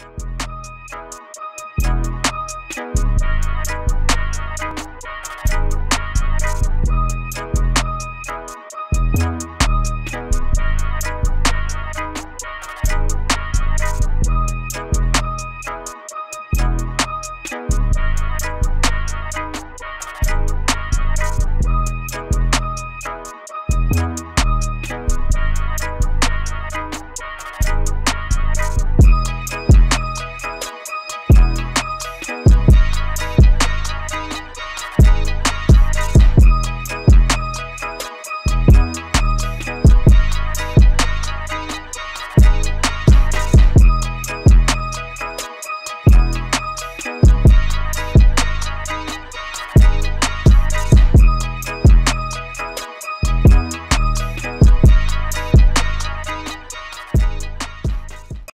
you.